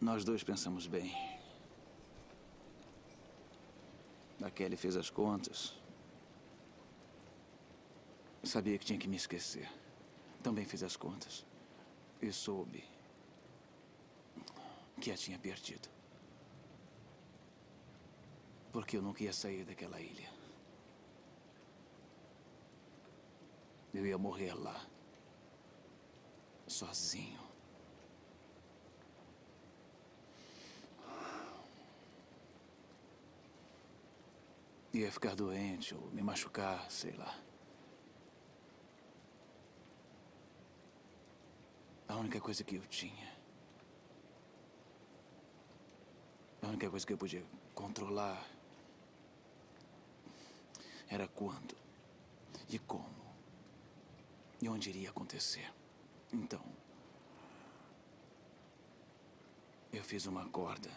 Nós dois pensamos bem. A Kelly fez as contas. Sabia que tinha que me esquecer. Também fiz as contas. E soube que a tinha perdido. Porque eu nunca ia sair daquela ilha. Eu ia morrer lá. Sozinho. Ia ficar doente ou me machucar, sei lá. A única coisa que eu tinha. A única coisa que eu podia controlar era quando e como e onde iria acontecer. Então, eu fiz uma corda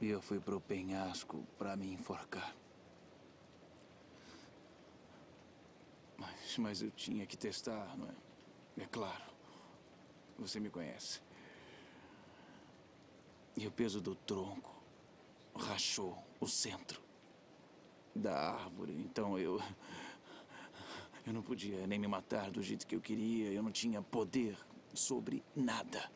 e eu fui pro penhasco para me enforcar. Mas, mas eu tinha que testar, não é? É claro. Você me conhece. E o peso do tronco rachou o centro da árvore. Então eu. Eu não podia nem me matar do jeito que eu queria. Eu não tinha poder sobre nada.